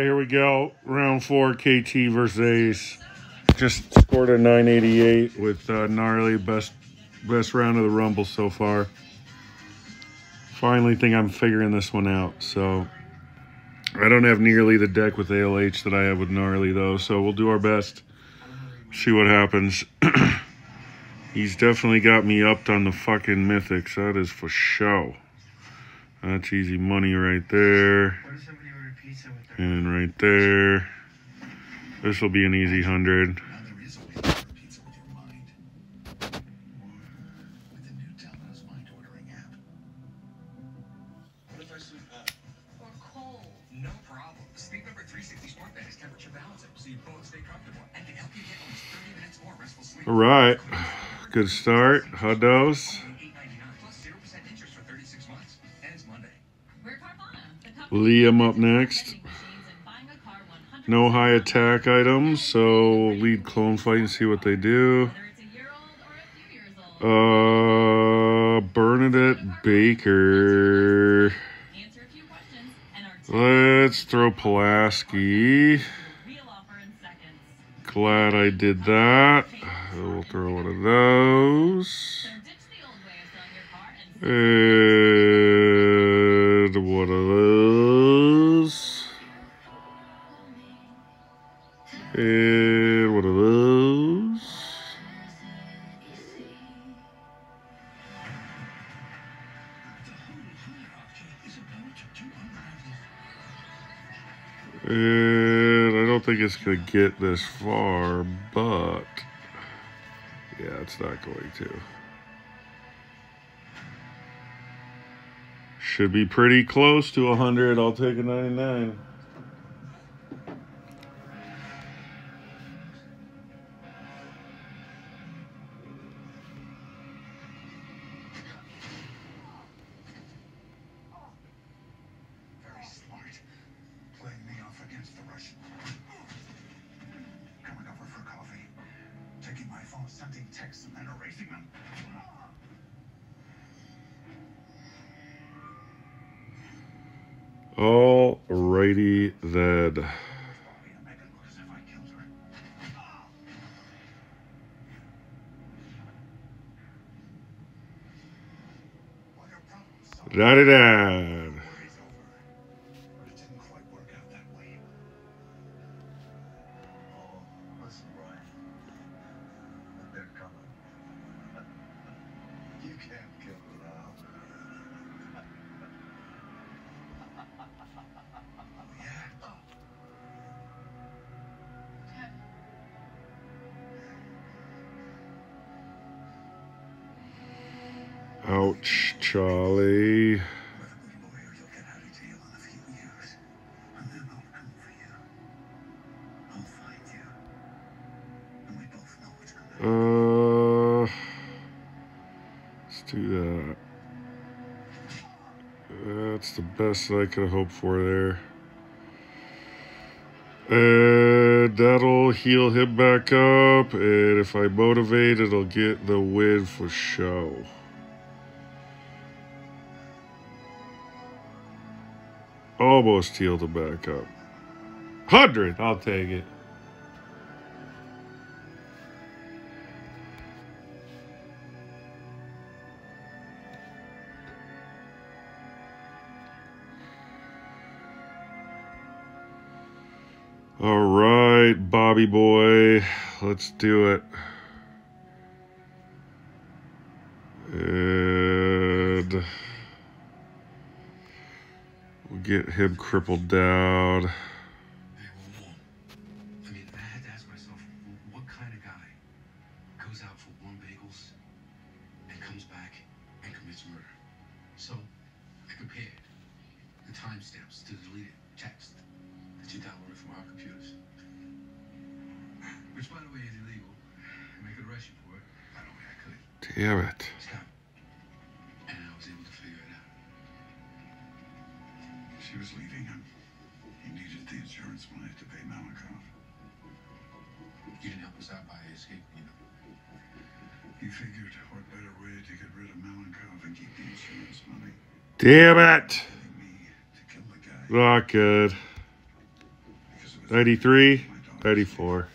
right, here we go. Round four, KT versus Ace. Just scored a 988 with uh, gnarly best best round of the Rumble so far. Finally, think I'm figuring this one out. So I don't have nearly the deck with ALH that I have with gnarly though. So we'll do our best. See what happens. He's definitely got me upped on the fucking mythics. That is for show. That's easy money right there. And right there. This will be an easy hundred. Or cold. No problem. Sleep Number 360 Smart temperature balancing, so you both stay comfortable and can help you get almost 30 minutes more restful sleep. All right. Good start. Hudos. $8.99 plus 0% interest for 36 months. And it's Monday. We're Carvana, the company Liam up next. vending machines and buying a car 100% No high attack items, so we'll lead clone fight and see what they do. Whether it's a year old or a few years old. Uh, Bernadette Baker. Answer a few questions and our Let's throw Pulaski. real offer in seconds. Glad I did that. We'll throw one of those. Ditch the your car and one of those. And I don't think it's going to get this far, but yeah, it's not going to. Should be pretty close to 100. I'll take a 99. Very smart. Playing me off against the Russian. Coming over for coffee. Taking my phone, sending texts, and then erasing them. Problem then. Da da da. Gonna happen. Uh, let's do that. That's the best I could hope for there. And that'll heal him back up. And if I motivate, it'll get the win for show. Almost healed him back up. 100. I'll take it. All right, Bobby boy, let's do it. And get him crippled down. Hey, whoa, the insurance money to pay Malakoff. You didn't help us out by escaping, you know. He figured what better way to get rid of Malakoff and keep the insurance money Damn it. than me to kill the guy. Not good. 93, 94.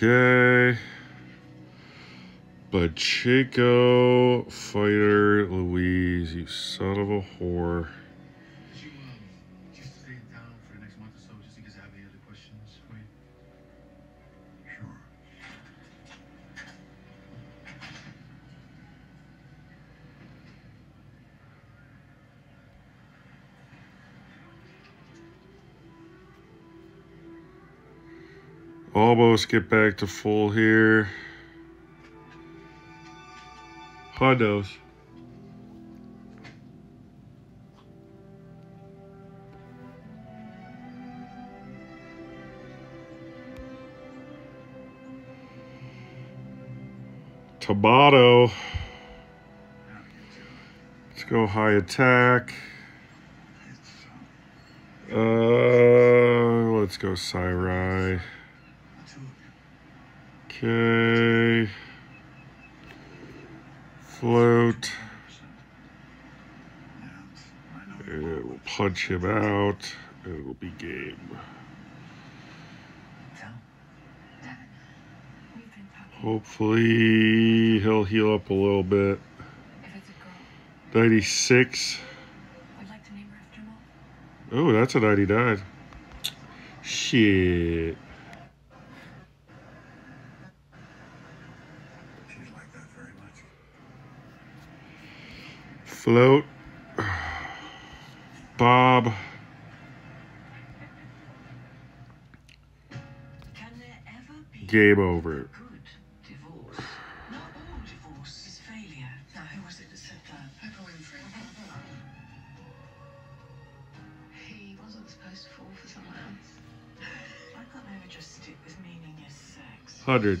Okay. Pacheco, fighter, Louise, you son of a whore. Almost get back to full here. Hot dose. Tomato. Let's go high attack. Uh, let's go Sarai. Okay. Float. It will punch him out. It'll be game. Hopefully he'll heal up a little bit. If it's a girl, 96. we'd like to name her after mom. Oh, that's a 99. Shit. she's like that very much. Float. Bob. Gabe, over. Good divorce. No divorce is failure. Now who was it that said that? He wasn't supposed to fall for someone else. Why Can there ever be Game over. good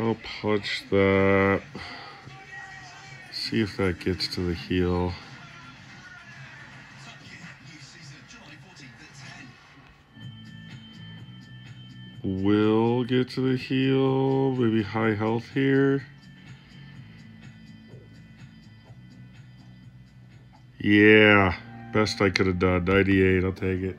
I'll punch that. See if that gets to the heel. Will get to the heel. Maybe high health here. Yeah, best I could have done. 98, I'll take it.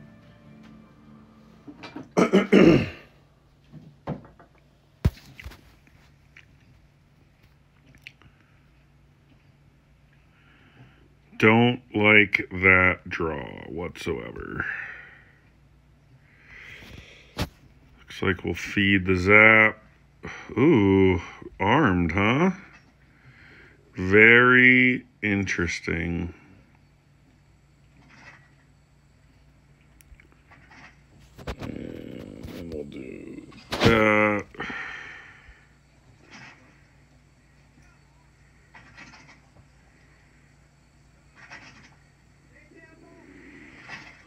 Don't like that draw whatsoever. Looks like we'll feed the zap. Ooh, armed, huh? Very interesting. And we'll do that.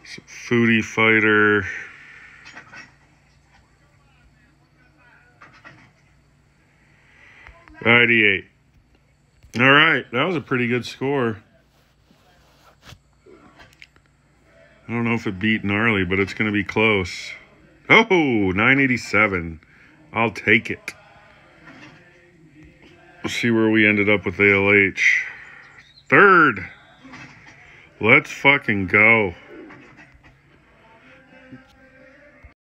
So foodie fighter. Ninety-eight. All right, that was a pretty good score. I don't know if it beat gnarly, but it's going to be close. Oh, 987. I'll take it. We'll see where we ended up with ALH. Third. Let's fucking go.